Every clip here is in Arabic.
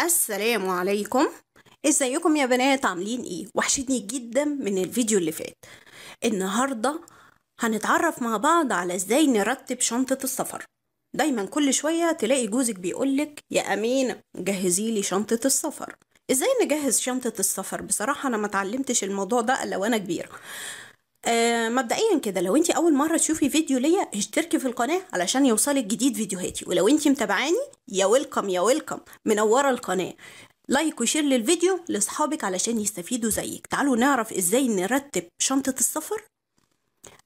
السلام عليكم. ازيكم يا بنات؟ عاملين إيه؟ وحشتني جدا من الفيديو اللي فات. النهارده هنتعرف مع بعض على إزاي نرتب شنطة السفر. دايما كل شوية تلاقي جوزك بيقولك يا أمينة جهزي لي شنطة السفر. إزاي نجهز شنطة السفر؟ بصراحة أنا ما اتعلمتش الموضوع ده إلا وأنا كبيرة. آه مبدئيا كده لو انت أول مرة تشوفي فيديو ليا اشتركي في القناة علشان يوصلك جديد فيديوهاتي. ولو انت متابعاني يا ويلكم يا ويلكم منوره القناة. like و share للفيديو لأصحابك علشان يستفيدوا زيك. تعالوا نعرف إزاي نرتب شنطة السفر.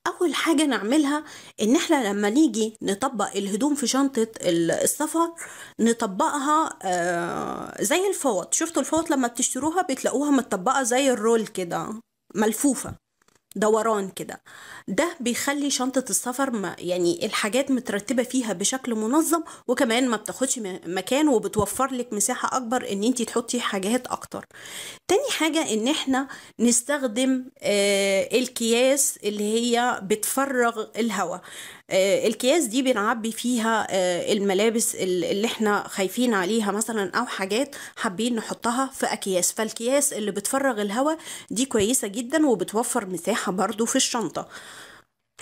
أول حاجة نعملها إن إحنا لما نيجي نطبق الهدوم في شنطة السفر نطبقها آه زي الفوط. شفتوا الفوط لما بتشتروها؟ بتلاقوها متطبقة زي ال roll كده ملفوفة. دوران كده. ده بيخلي شنطة السفر ما يعني الحاجات مترتبة فيها بشكل منظم وكمان ما بتاخدش مكان وبتوفر لك مساحة أكبر إن أنتي تحطي حاجات أكتر. تاني حاجة إن إحنا نستخدم آه الكياس اللي هي بتفرغ الهواء. آه الكياس دي بنعبي فيها آه الملابس اللي إحنا خايفين عليها مثلا أو حاجات حابين نحطها في أكياس. فالكياس اللي بتفرغ الهواء دي كويسة جدا وبتوفر مساحة برضو في الشنطة.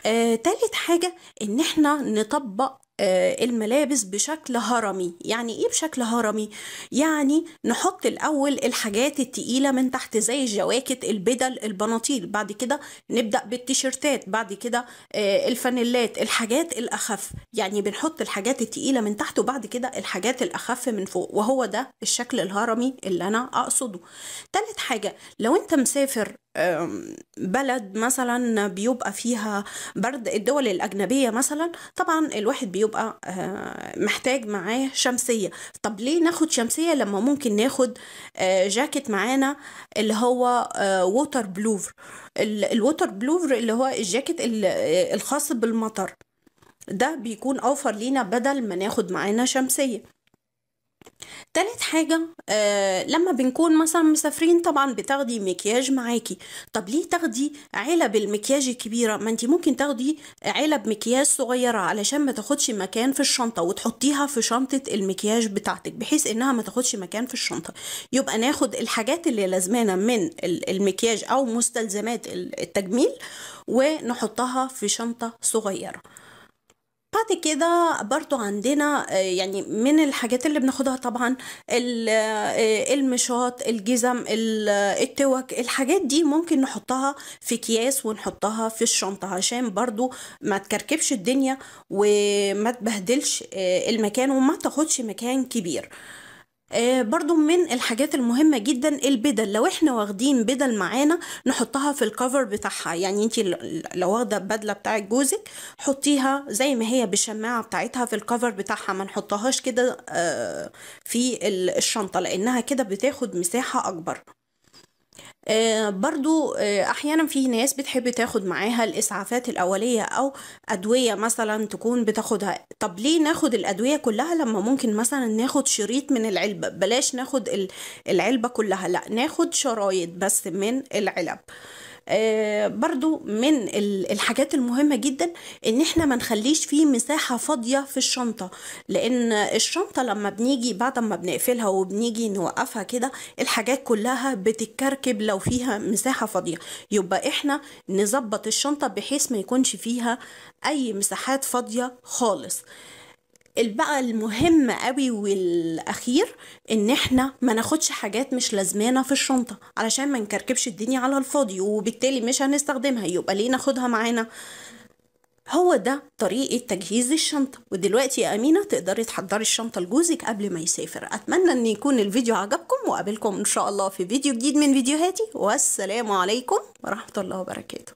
آه، تالت حاجة إن إحنا نطبق الملابس بشكل هرمي. يعني إيه بشكل هرمي؟ يعني نحط الأول الحاجات التقيلة من تحت زي الجواكت البدل البناطيل. بعد كده نبدأ بالتيشيرتات. بعد كده آه، الفانيلات الحاجات الأخف. يعني بنحط الحاجات التقيلة من تحت وبعد كده الحاجات الأخف من فوق. وهو ده الشكل الهرمي اللي أنا أقصده. تالت حاجة لو أنت مسافر بلد مثلا بيبقى فيها برد الدول الأجنبية مثلا طبعا الواحد بيبقى محتاج معاه شمسية. طب ليه ناخد شمسية لما ممكن ناخد جاكيت معانا اللي هو waterproof ال waterproof اللي هو الجاكيت الخاص بالمطر. ده بيكون أوفر لينا بدل ما ناخد معانا شمسية. تالت حاجة آه لما بنكون مثلا مسافرين طبعا بتاخدي مكياج معاكي. طب ليه تاخدي علب المكياج الكبيرة؟ ما انت ممكن تاخدي علب مكياج صغيرة علشان ما تاخدش مكان في الشنطة وتحطيها في شنطة المكياج بتاعتك بحيث إنها ما تاخدش مكان في الشنطة. يبقى ناخد الحاجات اللي لازمانا من المكياج أو مستلزمات التجميل ونحطها في شنطة صغيرة. بعد كده برضو عندنا يعني من الحاجات اللي بناخدها طبعا المشاط الجزم التوك الحاجات دي ممكن نحطها في أكياس ونحطها في الشنطة عشان برضو ما تكركبش الدنيا وما تبهدلش المكان وما تاخدش مكان كبير. آه برضو من الحاجات المهمة جدا البدل. لو إحنا واخدين بدل معانا نحطها في الكفر بتاعها. يعني انت لو واخدة بدلة بتاعت جوزك حطيها زي ما هي بالشماعة بتاعتها في الكفر بتاعها. ما نحطهاش كده آه في الشنطة لأنها كده بتاخد مساحة أكبر. برضو آه أحيانا في ناس بتحب تاخد معاها الإسعافات الأولية أو أدوية مثلا تكون بتاخدها. طب ليه ناخد الأدوية كلها لما ممكن مثلا ناخد شريط من العلبة؟ بلاش ناخد العلبة كلها لأ ناخد شرايط بس من العلب. آه برضو من الحاجات المهمة جدا إن إحنا ما نخليش فيه مساحة فاضية في الشنطة. لأن الشنطة لما بنيجي بعد ما بنقفلها وبنيجي نوقفها كده الحاجات كلها بتتكركب لو فيها مساحة فاضية. يبقى إحنا نظبط الشنطة بحيث ما يكونش فيها أي مساحات فاضية خالص. بقى المهم قوي والأخير إن إحنا ما ناخدش حاجات مش لازمانة في الشنطة علشان ما نكركبش الدنيا على الفاضي وبالتالي مش هنستخدمها يبقى ليه ناخدها معانا؟ هو ده طريقة تجهيز الشنطة. ودلوقتي يا أمينة تقدري تحضري الشنطة لجوزك قبل ما يسافر. أتمنى أن يكون الفيديو عجبكم وقابلكم إن شاء الله في فيديو جديد من فيديوهاتي. والسلام عليكم ورحمة الله وبركاته.